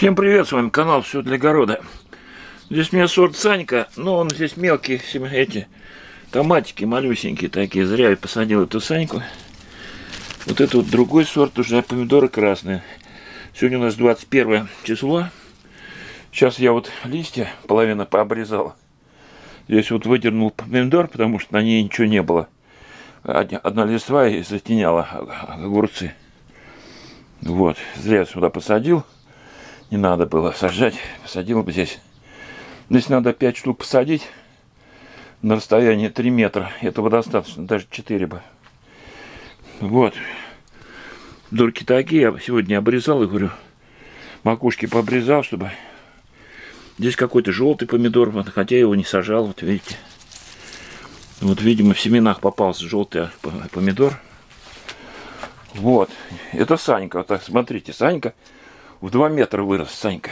Всем привет, с вами канал Все для огорода. Здесь у меня сорт Санька, но он здесь мелкие эти томатики малюсенькие такие. Зря я посадил эту Саньку. Вот это вот другой сорт уже помидоры красные. Сегодня у нас 21 число. Сейчас я вот листья половина пообрезал. Здесь вот выдернул помидор, потому что на ней ничего не было. Одна листва и затеняла огурцы. Вот, зря сюда посадил. Не надо было сажать. Посадил бы здесь. Здесь надо 5 штук посадить на расстоянии 3 метра. Этого достаточно, даже 4 бы. Вот. Дурки такие. Я сегодня обрезал и говорю, макушки пообрезал, чтобы... Здесь какой-то желтый помидор, хотя я его не сажал, вот видите. Вот, видимо, в семенах попался желтый помидор. Вот. Это Санька. Вот так, смотрите, Санька в 2 метра вырос, Санька.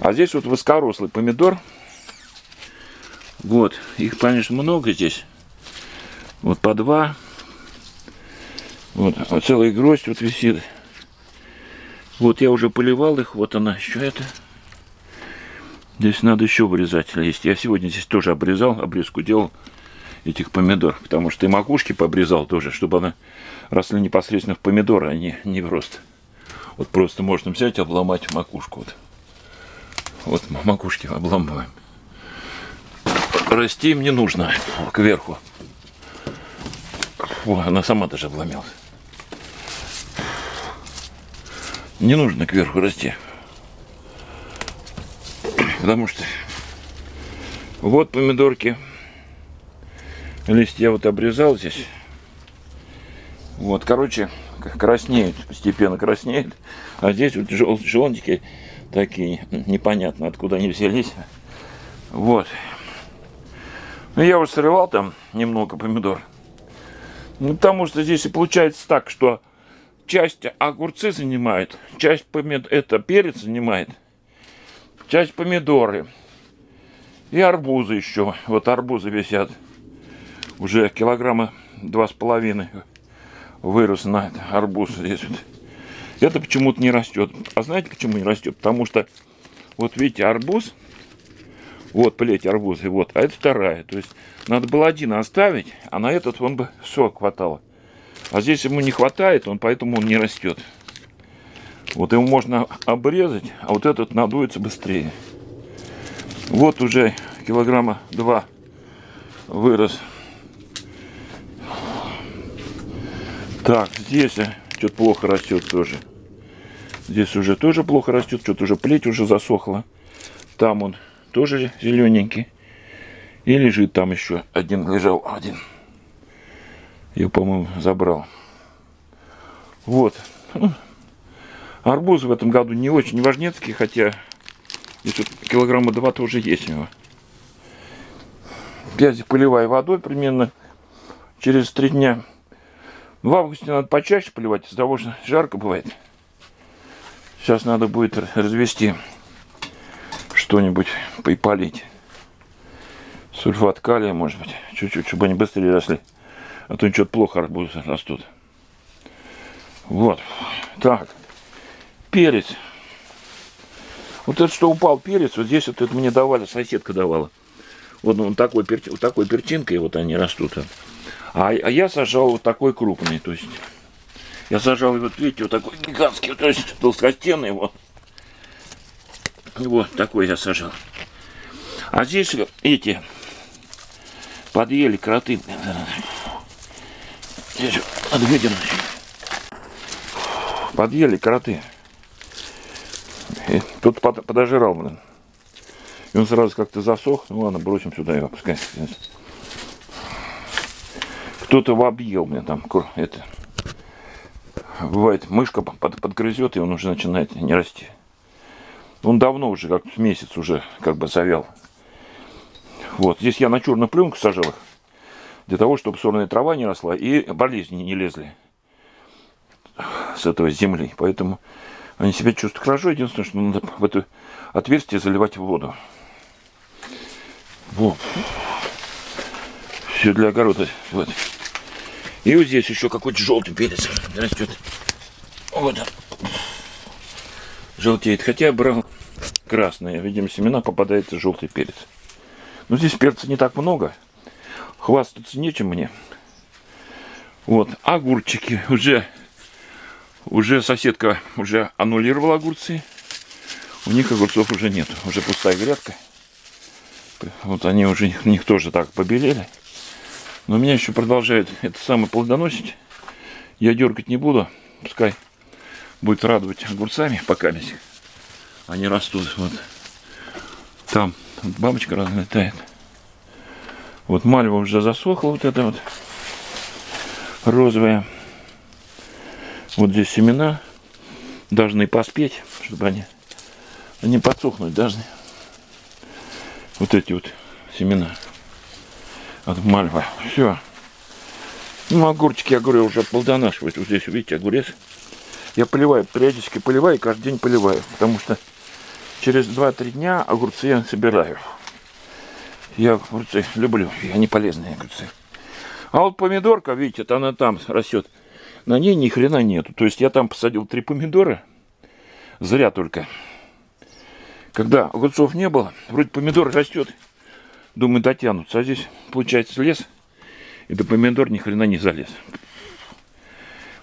А здесь вот высокорослый помидор. Вот. Их, конечно, много здесь. Вот по два. Вот, вот целая гроздь вот висит. Вот я уже поливал их. Вот она еще это. Здесь надо еще вырезать листья. Я сегодня здесь тоже обрезал, обрезку делал этих помидор. Потому что и макушки пообрезал тоже, чтобы она росли непосредственно в помидоры, а не, не в рост. Вот просто можно взять, обломать макушку. Вот, вот макушки обламываем. Расти им не нужно кверху. Фу, она сама даже обломилась. Не нужно кверху расти. Потому что вот помидорки. Листья вот обрезал здесь. Вот, короче, краснеют, постепенно краснеют. А здесь вот жел желтики такие, непонятно откуда они взялись. Вот. Ну, я уже срывал там немного помидор. Ну, потому что здесь и получается так, что часть огурцы занимает, часть помидор, это перец занимает, часть помидоры и арбузы еще. Вот арбузы висят уже килограмма два с половиной вырос на арбуз здесь вот. Это почему-то не растет. А знаете, почему не растет? Потому что, вот видите, арбуз, вот плеть арбузы, вот, а это вторая. То есть надо было один оставить, а на этот он бы сок хватало. А здесь ему не хватает, он поэтому он не растет. Вот его можно обрезать, а вот этот надуется быстрее. Вот уже килограмма два вырос Так, здесь э, что-то плохо растет тоже. Здесь уже тоже плохо растет, что-то уже плеть уже засохла. Там он тоже зелененький. И лежит там еще один, лежал один. Я, по-моему, забрал. Вот. Ну, арбузы в этом году не очень важнецкие, хотя здесь килограмма два тоже есть у него. Опять поливаю водой примерно через три дня в августе надо почаще поливать, из-за того, что жарко бывает. Сейчас надо будет развести что-нибудь и полить. Сульфат калия, может быть, чуть-чуть, чтобы они быстрее росли. А то что-то плохо арбузы растут. Вот. Так. Перец. Вот это что упал перец, вот здесь вот это мне давали, соседка давала. Вот он такой, вот такой перчинкой вот они растут. А, а я сажал вот такой крупный, то есть я сажал, вот видите, вот такой гигантский, то есть толстостенный вот. Вот такой я сажал. А здесь эти подъели кроты. Здесь выдернуть. Подъели кроты. И тут под, подожрал, блин. И он сразу как-то засох. Ну ладно, бросим сюда его, пускай. Кто-то объел мне там это. Бывает, мышка под, подгрызет, и он уже начинает не расти. Он давно уже, как месяц уже как бы завял. Вот, здесь я на черную пленку сажал их. Для того, чтобы сорная трава не росла и болезни не лезли с этого земли. Поэтому они себя чувствуют хорошо. Единственное, что надо в это отверстие заливать воду. Вот. Все для огорода. Вот. И вот здесь еще какой-то желтый перец растет. Вот он. желтеет. Хотя я брал красные. Видимо, семена попадается желтый перец. Но здесь перца не так много. Хвастаться нечем мне. Вот, огурчики уже, уже соседка уже аннулировала огурцы. У них огурцов уже нет, уже пустая грядка. Вот они уже, у них тоже так побелели. Но меня еще продолжают это самое плодоносить. Я дергать не буду, пускай будет радовать огурцами пока. Они растут вот там. Бабочка разлетает. Вот мальва уже засохла вот это вот розовая. Вот здесь семена должны поспеть, чтобы они, они подсохнуть должны. Вот эти вот семена от мальва. Все. Ну, огурчики, я говорю, уже плодонашивают. Вот здесь, видите, огурец. Я поливаю, периодически поливаю, каждый день поливаю, потому что через 2-3 дня огурцы я собираю. Я огурцы люблю, и они полезные огурцы. А вот помидорка, видите, она там растет. На ней ни хрена нету. То есть я там посадил три помидора. Зря только. Когда огурцов не было, вроде помидор растет. Думаю, дотянутся. А здесь, получается, лес. И до помидор ни хрена не залез.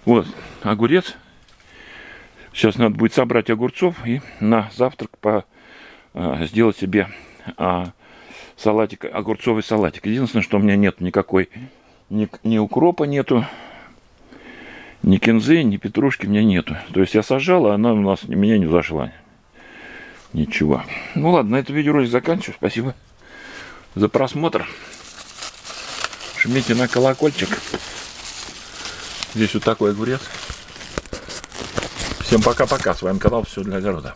Вот, огурец. Сейчас надо будет собрать огурцов и на завтрак по, а, сделать себе а, салатик, огурцовый салатик. Единственное, что у меня нет никакой ни, ни укропа нету, ни кинзы, ни петрушки у меня нету. То есть я сажал, а она у нас меня не зашла. Ничего. Ну ладно, на этом видеоролик заканчиваю. Спасибо за просмотр. Жмите на колокольчик. Здесь вот такой огурец. Всем пока-пока. С вами канал Все для огорода.